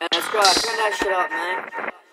Let's go. Turn that shit up, man.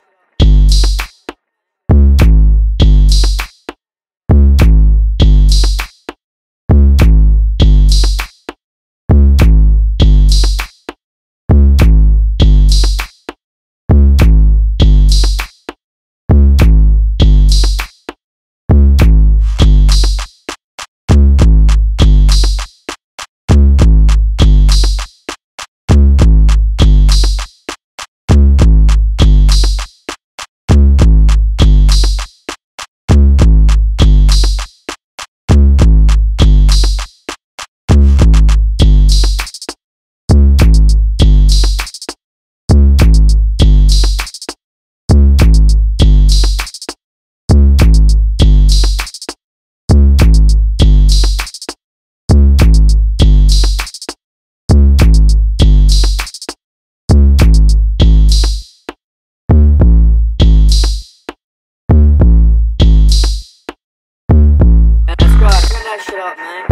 That shit up, man.